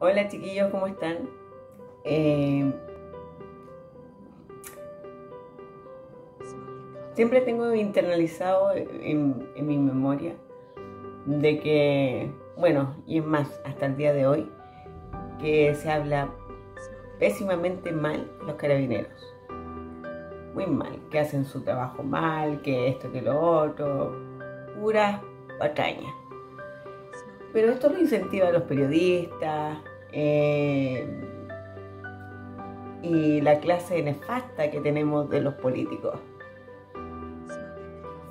Hola chiquillos, ¿cómo están? Eh, siempre tengo internalizado en, mi memoria de que, bueno, y es más, hasta el día de hoy, que se habla pésimamente mal los carabineros. Muy mal, que hacen su trabajo mal, que esto, que lo otro, pura patraña. Pero esto lo incentiva a los periodistas eh, y la clase nefasta que tenemos de los políticos.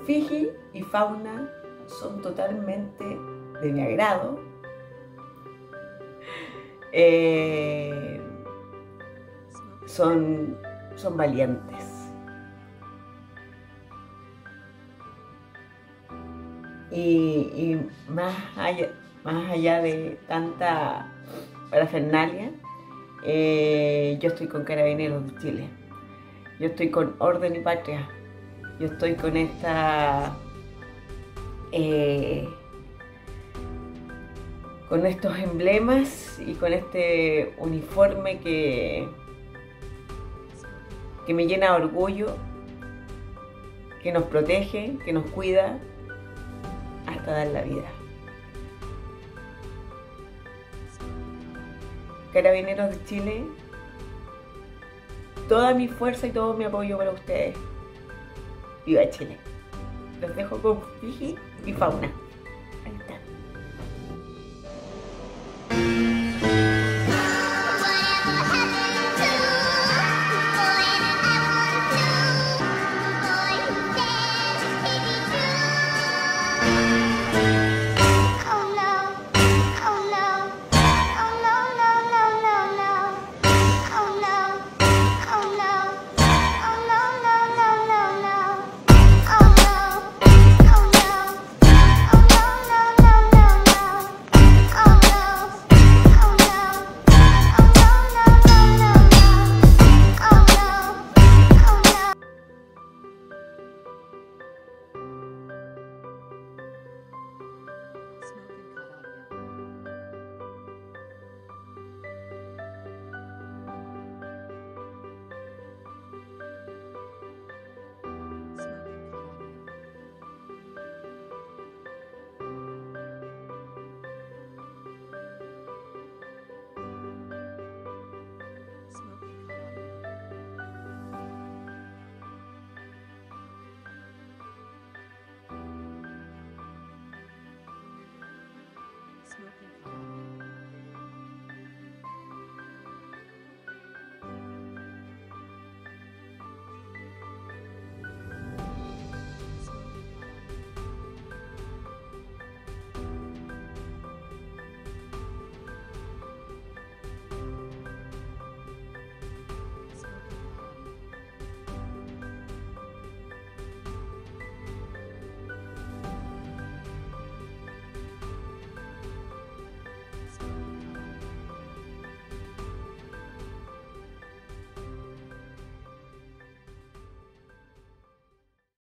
Fiji y Fauna son totalmente de mi agrado. Eh, son, son valientes. Y, y más allá, más allá de tanta parafernalia, eh, yo estoy con Carabineros de Chile. Yo estoy con Orden y Patria. Yo estoy con esta... Eh, con estos emblemas y con este uniforme que, que me llena de orgullo, que nos protege, que nos cuida hasta dar la vida. Carabineros de Chile, toda mi fuerza y todo mi apoyo para ustedes. Viva Chile. Los dejo con Fiji y Fauna.